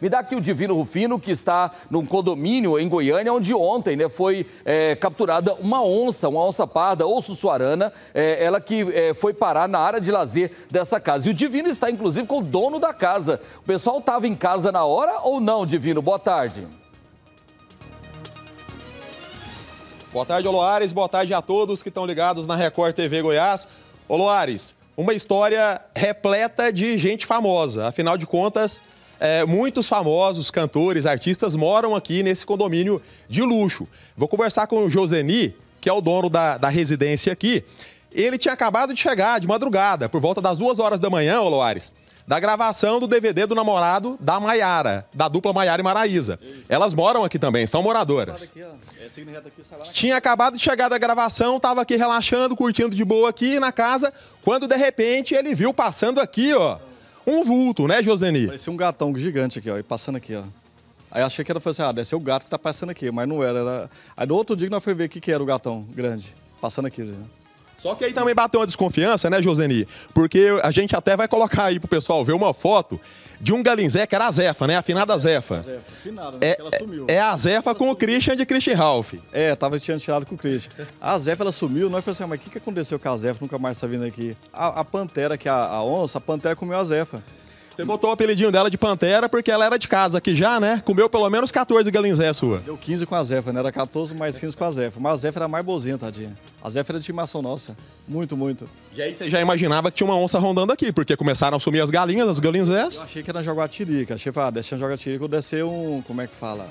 Me dá aqui o Divino Rufino, que está num condomínio em Goiânia, onde ontem né, foi é, capturada uma onça, uma onça parda ou sussuarana, é, ela que é, foi parar na área de lazer dessa casa. E o Divino está, inclusive, com o dono da casa. O pessoal estava em casa na hora ou não, Divino? Boa tarde. Boa tarde, Oloares. Boa tarde a todos que estão ligados na Record TV Goiás. Oloares, uma história repleta de gente famosa. Afinal de contas, é, muitos famosos cantores, artistas moram aqui nesse condomínio de luxo. Vou conversar com o Joseni, que é o dono da, da residência aqui. Ele tinha acabado de chegar de madrugada, por volta das duas horas da manhã, Loares, da gravação do DVD do namorado da Maiara, da dupla Maiara e Maraísa. Elas moram aqui também, são moradoras. É, tinha acabado de chegar da gravação, estava aqui relaxando, curtindo de boa aqui na casa, quando de repente ele viu passando aqui, ó, um vulto, né, Joseni? Parecia um gatão gigante aqui, ó, e passando aqui, ó. Aí achei que era, assim, ah, deve ser o gato que tá passando aqui, mas não era, era... Aí no outro dia nós fomos ver o que, que era o gatão grande, passando aqui. Né? Só que aí também bateu uma desconfiança, né, Joseni? Porque a gente até vai colocar aí pro pessoal ver uma foto de um galinzé que era a Zefa, né? A afinada Zefa. Zefa, afinada, né? É, ela sumiu. É a Zefa com o Christian de Christian Ralph. É, tava tinha tirado com o Christian. A Zefa, ela sumiu, nós falamos assim, ah, mas o que, que aconteceu com a Zefa? Nunca mais tá vindo aqui. A, a pantera, que é a, a onça, a pantera comeu a Zefa. Você botou o apelidinho dela de Pantera porque ela era de casa aqui já, né? Comeu pelo menos 14 galinzé sua. Deu 15 com a Zefa, né? Era 14 mais 15 com a Zefa. Mas a Zefa era mais bozinha, tadinha. A Zefa era de estimação nossa. Muito, muito. E aí você já imaginava que tinha uma onça rondando aqui, porque começaram a sumir as galinhas, as galinzés? Eu achei que era jaguatirica. Achei que, ah, deixa jaguatirica, descer um... Como é que fala?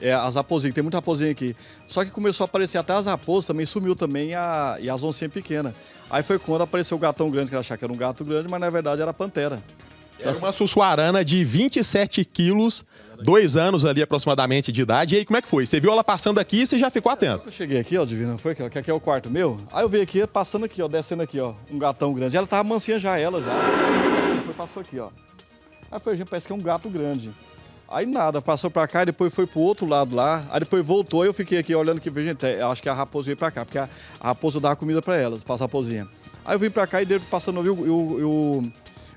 É, as raposinhas, tem muita raposinha aqui. Só que começou a aparecer até as raposas, também sumiu também a, e as oncinhas pequenas. Aí foi quando apareceu o gatão grande, que eu achava que era um gato grande, mas na verdade era pantera. Era uma sussuarana de 27 quilos, dois anos ali aproximadamente de idade. E aí, como é que foi? Você viu ela passando aqui e você já ficou atento? Eu cheguei aqui, ó, Divina, foi que aqui é o quarto meu. Aí eu vi aqui, passando aqui, ó, descendo aqui, ó, um gatão grande. Ela tava mansinha já, ela já. Depois passou aqui, ó. Aí foi, gente, parece que é um gato grande. Aí nada, passou pra cá, depois foi pro outro lado lá, aí depois voltou, eu fiquei aqui olhando que, gente, é, acho que a raposa veio pra cá, porque a, raposa dava comida pra elas, passa a raposinha. Aí eu vim pra cá e dele passando, viu, eu, eu,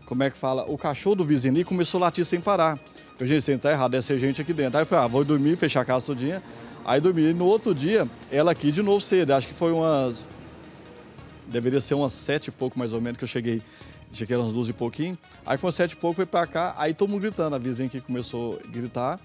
como é que fala, o cachorro do vizinho ali começou a latir sem parar. Eu disse, assim, tá errado, ser gente aqui dentro. Aí eu falei, ah, vou dormir, fechar a casa todinha. Aí dormi. E no outro dia, ela aqui de novo cedo, acho que foi umas... Deveria ser umas sete e pouco mais ou menos que eu cheguei. Cheguei umas duas e pouquinho. Aí foi umas sete e pouco, foi pra cá, aí todo mundo gritando. A vizinha aqui começou a gritar,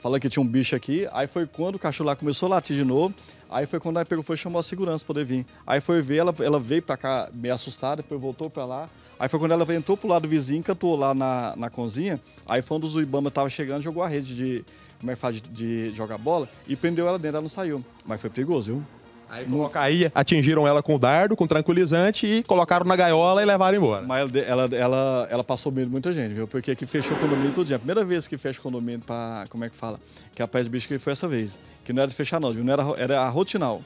falando que tinha um bicho aqui. Aí foi quando o cachorro lá começou a latir de novo. Aí foi quando ela pegou, foi chamou a segurança para poder vir. Aí foi ver, ela, ela veio para cá meio assustada, depois voltou para lá. Aí foi quando ela entrou pro lado do vizinho, cantou lá na, na cozinha. Aí foi onde o Ibama tava chegando, jogou a rede de, como é que faz, de, de jogar bola e prendeu ela dentro, ela não saiu. Mas foi perigoso, viu? Aí, aí atingiram ela com dardo, com tranquilizante e colocaram na gaiola e levaram embora. Mas ela, ela, ela passou medo de muita gente, viu? Porque aqui fechou o condomínio todo dia. A primeira vez que fecha o condomínio para, como é que fala? Que aparece bicho que foi essa vez. Que não era de fechar não, viu? Não era, era a rotinal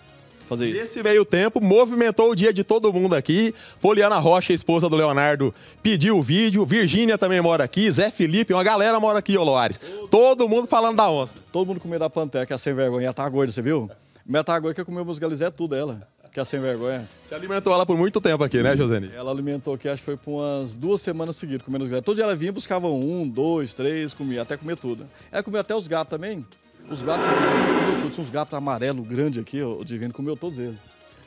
fazer isso. Esse meio tempo movimentou o dia de todo mundo aqui. Poliana Rocha, esposa do Leonardo, pediu o vídeo. Virgínia também mora aqui. Zé Felipe, uma galera mora aqui, Oloares. Todo mundo falando da onça. Todo mundo comendo da pantera, que é sem vergonha. Tá gorda, você viu? Minha tá gorda que comeu meus galizé tudo ela. Que é sem vergonha. Você alimentou ela por muito tempo aqui, né, Josene? Ela alimentou aqui, acho que foi por umas duas semanas seguidas, comendo os gatos. Todo dia ela vinha, buscava um, dois, três, comia, até comer tudo. Ela comeu até os gatos também. Os gatos, tinha uns gatos amarelos grandes aqui, o Divino comeu todos eles.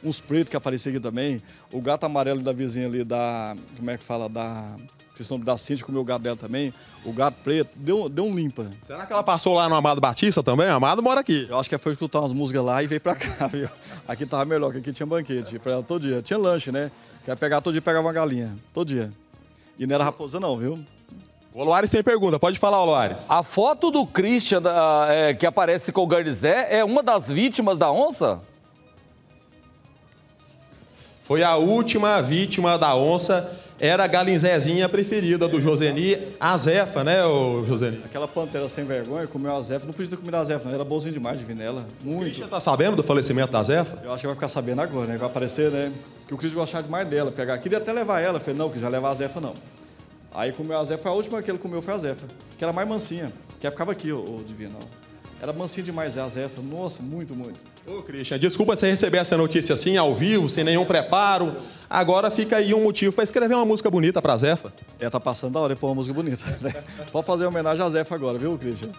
Uns pretos que apareciam aqui também. O gato amarelo da vizinha ali, da. Como é que fala? Da. Vocês estão da Cintia, comeu o gato dela também. O gato preto, deu, deu um limpa. Será que ela passou lá no Amado Batista também? O Amado mora aqui. Eu acho que foi escutar umas músicas lá e veio pra cá, viu? Aqui tava melhor, que aqui tinha banquete pra ela todo dia. Tinha lanche, né? Quer pegar todo dia, pegava uma galinha. Todo dia. E não era raposa, não, viu? O Oloares tem pergunta, pode falar, Oloares. A foto do Christian é, que aparece com o Garnizé é uma das vítimas da onça? Foi a última vítima da onça, era a galinzézinha preferida do Joseni, a Zefa, né, o Joseni? Aquela pantera sem vergonha comeu a Zefa, não podia ter comido a Zefa, não. era bonzinho demais de vir nela, muito. O Christian tá sabendo do falecimento da Zefa? Eu acho que vai ficar sabendo agora, né, vai aparecer, né, que o Christian gostava demais dela, pegar, queria até levar ela, falei, não, já levar a Zefa não. Aí comeu a Zefa, a última que ele comeu foi a Zefa, que era mais mansinha, que ficava aqui, o, Divino. Era mansinha demais a Zefa. Nossa, muito, muito. Ô, Christian, desculpa você receber essa notícia assim, ao vivo, sem nenhum preparo. Agora fica aí um motivo para escrever uma música bonita pra Zefa. É, tá passando da hora de pôr uma música bonita. Né? Pode fazer uma homenagem a Zefa agora, viu, Christian?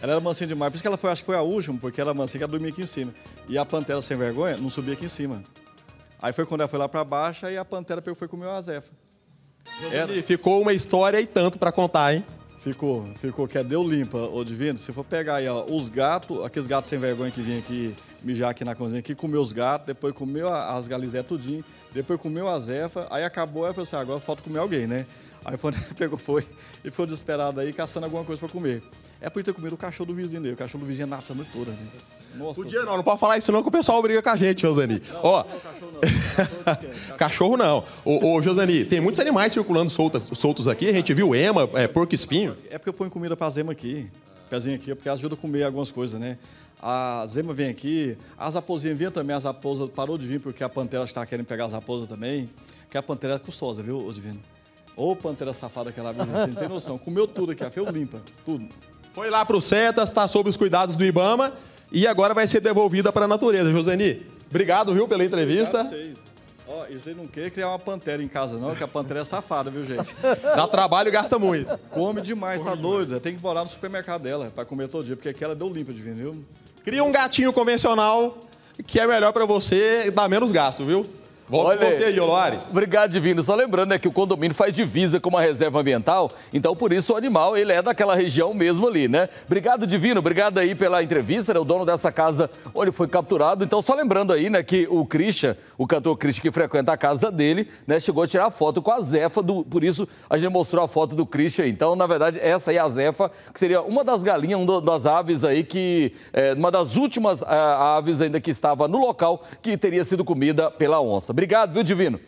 Ela era mansinha demais, por isso que ela foi, acho que foi a última, porque ela era mansinha que ela dormia aqui em cima. E a Pantera, sem vergonha, não subia aqui em cima. Aí foi quando ela foi lá pra baixo, e a Pantera foi comer a Zefa. Era. Ficou uma história e tanto para contar, hein? Ficou, ficou, que é deu limpa, ô Divino. Se for pegar aí, ó, os gatos, aqueles gatos sem vergonha que vinham aqui mijar aqui na cozinha, que comeu os gatos, depois comeu as galizé tudinho, depois comeu a zefa, aí acabou, aí falou assim, agora falta comer alguém, né? Aí foi, pegou, foi e foi desesperado aí, caçando alguma coisa para comer. É por ter comido o cachorro do vizinho dele, o cachorro do vizinho é nata a noite toda, né? Nossa. Podia não, não pode falar isso não que o pessoal briga com a gente, Josani. Não, Ó, cachorro não. Ô, ô, Josani, tem muitos animais circulando soltos, soltos aqui. A gente viu ema, é, porco espinho. É porque eu ponho comida pra zema aqui. Pezinho aqui, porque ajuda a comer algumas coisas, né? A zema vem aqui, as raposinhas vinham também, as raposas parou de vir porque a pantera está querendo pegar as raposas também. Que a pantera é custosa, viu, ô Divino? Ô pantera safada que ela viu, você não tem noção. Comeu tudo aqui, a fez limpa, tudo. Foi lá pro Cetas, está sob os cuidados do Ibama e agora vai ser devolvida para a natureza. Joseni, obrigado, viu, pela entrevista. Ó, oh, não quer criar uma pantera em casa, não, que a pantera é safada, viu, gente? Dá trabalho e gasta muito. Come demais, Come tá demais. doido. Tem que morar no supermercado dela para comer todo dia, porque aqui ela deu limpa de vir, viu? Cria um gatinho convencional que é melhor para você e dá menos gasto, viu? Volta Olha, você aí, Oloares. Obrigado, Divino. Só lembrando né, que o condomínio faz divisa com uma reserva ambiental, então por isso o animal ele é daquela região mesmo ali, né? Obrigado, Divino. Obrigado aí pela entrevista, né? O dono dessa casa onde foi capturado. Então, só lembrando aí, né, que o Christian, o cantor Christian que frequenta a casa dele, né, chegou a tirar foto com a Zefa, do, por isso a gente mostrou a foto do Christian. Então, na verdade, essa aí é a Zefa, que seria uma das galinhas, uma das aves aí que, é, uma das últimas é, aves ainda que estava no local que teria sido comida pela onça. Obrigado, viu, Divino?